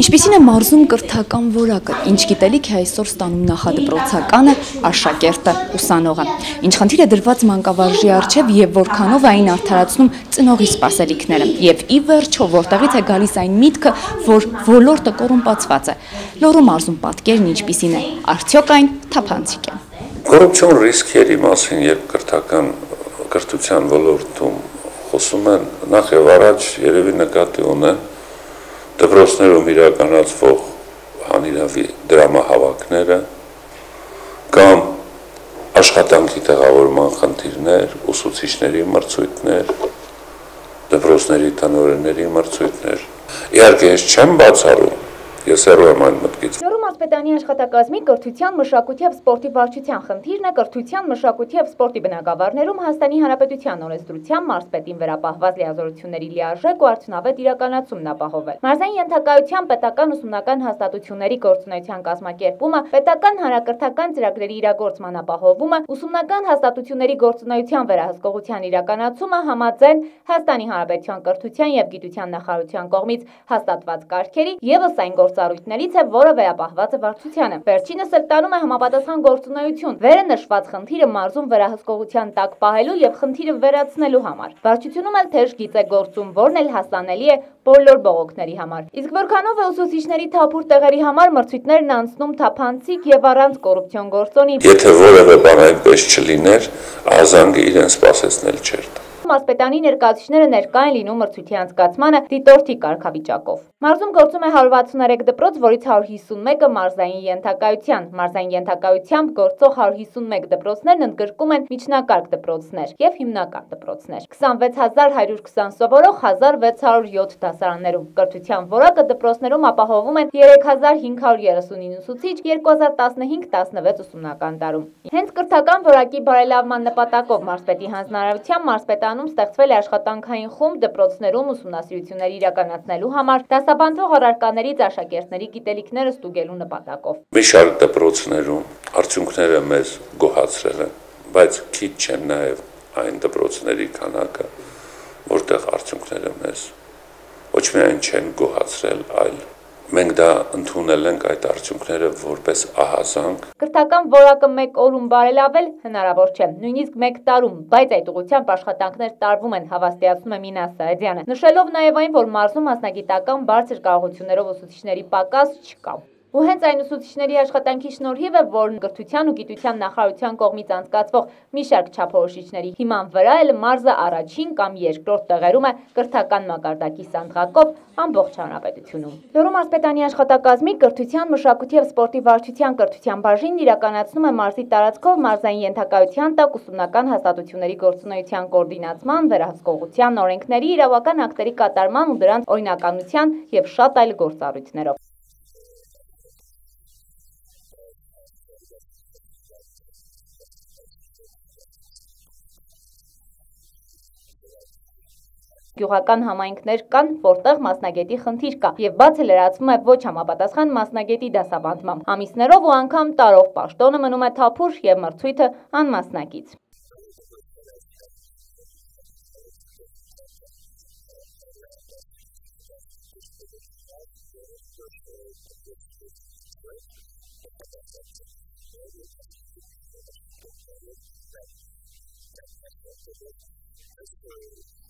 Ինչպիսին է մարզում կրթական որակը, ինչ գիտելիք է այսօր ստանում նախադպրոցականը, աշակերտը, ուսանողը։ Ինչ խնդիր է դրված մանկավարժի առջև եւ որքանով այն արդարացնում ծնողի սպասելիքները։ Եվ ի վերջո որտեղից է գալիս այն միտքը, որ ոլորտը կոռումպացված է։ Լոռու մարզում պատկերն ինչպիսին է։ Արդյոք այն թափանցիկ է։ Կոռուպցիոն ռիսկերի մասին եւ կրթական կրթության ոլորտում խոսում են նախ եւ առաջ երևի նկատի ունեն դպրոցներում իրականացվող հանիրավի դրամահավաքները կամ աշխատանքի տեղավորման խնդիրներ, ուսուցիչների մրցույթներ, դպրոցների տնօրենների մրցույթներ։ Իհարկե, ես չեմ բացառում, ես հեռու եմ այն մտքից, Մարզպետանի աշխատակազմի կրթության, մշակույթի եւ սպորտի վարչության խնդիրն է կրթության, մշակույթի եւ սպորտի բնակավարներում Հայաստանի Հանրապետության օրենսդրության մարզպետին վերապահված լիազորությունների լիարժեք ու արդյունավետ իրականացումն ապահովել։ Մարզային ենթակայության պետական ուսումնական հաստատությունների գործունեության կազմակերպումը, պետական հանրակրթական ծրագրերի իրագործման ապահովումը, ուսումնական հաստատությունների գործունեության վերահսկողության իրականացումը համաձայն Հայաստանի Հանրապետության կրթության եւ գիտության նախարարության կողմից հաստատված կարգերի եւս այն գործառույթներից է, որը վերապահված է վարչությանը։ Վերջինս էլ տանում է համապատասխան գործունեություն վերը նշված խնդիրը մարզում վերահսկողության տակ պահելու եւ խնդիրը վերացնելու համար։ Վարչությունում էլ թեժ գիծ է գործում, որն էլ հասանելի է բոլոր բողոքների համար։ Իսկ որքանով է ուսուցիչների թափուր տեղերի համար մրցույթներն անցնում թափանցիկ եւ առանց կոռուպցիոն գործոնի։ Եթե որևէ բան այնպես չլիներ, ազանգը իրեն սпасեցնել չէր տա մարզպետանի ներկայացուցիչները ներկա են լինում մրցույթի անցկացմանը դիտորդի կարգավիճակով։ Մարզում գործում է 163 դպրոց, որից 151-ը մարզային ենթակայության։ Մարզային ենթակայությամբ գործող 151 դպրոցներն ընդգրկում են միջնակարգ դպրոցներ եւ հիմնական դպրոցներ։ 26120 սովորող 1607 դասարաններում կրթության որակը դպրոցներում ապահովում են 3539 ուսուցիչ 2015-16 ուսումնական տարում։ Հենց կրթական որակի բարելավման նպատակով մարզպետի հանձնարարությամբ մարզպետան Հայաստանում ստեղծվել է աշխատանքային խումբ դպրոցներում ուսումնասիրություններ իրականացնելու համար դասաբանվող առարկաներից աշակերտների գիտելիքները ստուգելու նպատակով։ Մի շարք դպրոցներում արդյունքները մեզ գոհացրել են, բայց քիչ չեն նաև այն դպրոցների քանակը, որտեղ արդյունքները մեզ ոչ միայն չեն գոհացրել, այլ մենք դա ընդունել ենք այդ արդյունքները որպես ահազանգ։ Կրթական որակը մեկ օրում բարելավել հնարավոր չէ, նույնիսկ մեկ տարում, բայց այդ ուղղությամբ աշխատանքներ տարվում են, հավաստիացնում է Մինա Սայդյանը, նշելով նաև այն, որ մարզում մասնագիտական բարձր կարողություններով ուսուցիչների պակաս չկա։ Ու հենց այն ուսուցիչների աշխատանքի շնորհիվ է, որ կրթության ու գիտության նախարարության կողմից անցկացվող մի շարք չափորոշիչների հիման վրա էլ մարզը առաջին կամ երկրորդ տեղերում է կրթական մակարդակի սանդղակով ամբողջ հանրապետությունում։ Լոռու մարզպետանի աշխատակազմի կրթության, մշակույթի եւ սպորտի վարչության կրթության բաժինն իրականացնում է մարզի տարածքով մարզային ենթակայության տակ ուսումնական հաստատությունների գործունեության կոորդինացման, վերահսկողության, օրենքների, իրավական ակտերի կատարման ու դրանց օրինականության եւ շատ այլ գործառույթներով։ Գյուղական համայնքներ կան, որտեղ մասնագետի խնդիր կա եւ բացը լրացվում է ոչ համապատասխան մասնագետի դասավանդմամբ։ Ամիսներով ու անգամ տարով պաշտոնը մնում է թափուր եւ մրցույթը անմասնակից։ Thank you.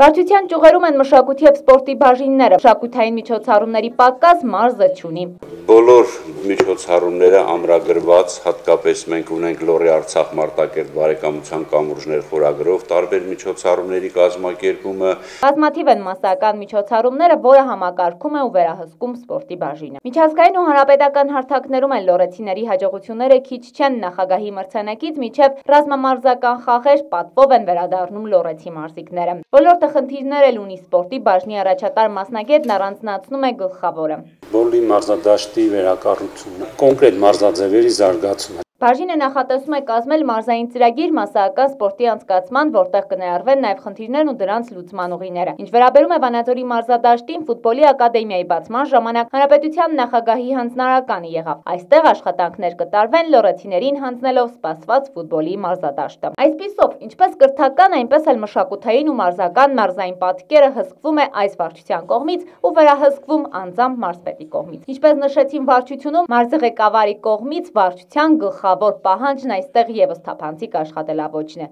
Վարչության ճյուղերում են մշակույթի եւ սպորտի բաժինները։ Մշակութային միջոցառումների պակաս մարզը չունի։ Բոլոր միջոցառումները ամրագրված, հատկապես մենք ունենք Լոռի Արցախ Մարտակերտ բարեկամության կամուրջներ խորագրով տարբեր միջոցառումների կազմակերպումը։ Բազմաթիվ են մասսական միջոցառումները, որը համակարգում է ու վերահսկում սպորտի բաժինը։ Միջազգային ու հանրապետական հարթակներում են լոռեցիների հաջողությունները քիչ չեն նախագահի մրցանակից միջև ռազմամարզական խաղեր պատվով են վերադառնում լոռեցի մարզիկները։ Ոլորտը խնդիրներ էլ ունի սպորտի բաժնի առաջատար մասնագետն առանձնացնում է գլխավորը։ Բոլի մարզադաշտի վերակառուցումը, կոնկրետ մարզաձևերի զարգացումը Բաժինը նախատեսում է կազմել մարզային ծրագիր մասսայական սպորտի անցկացման, որտեղ կներառվեն նաև խնդիրներն ու դրանց լուծման ուղիները։ Ինչ վերաբերում է Վանաձորի մարզադաշտին, ֆուտբոլի ակադեմիայի բացման ժամանակ հանրապետության նախագահի հանձնարարականը եղավ։ Այստեղ աշխատանքներ կտարվեն լորեցիներին հանձնելով սպասված ֆուտբոլի մարզադաշտը։ Այսպիսով, ինչպես կրթական, այնպես էլ մշակութային ու մարզական մարզային պատկերը հսկվում է այս վարչության կողմից ու վերահսկվում անձամբ մարզպետի կողմից։ Ինչպես նշեցին վարչությունում, մարզի ղեկավարի կողմից վարչության գլխավոր պահանջն այստեղ եւս թափանցիկ աշխատելավոճն է։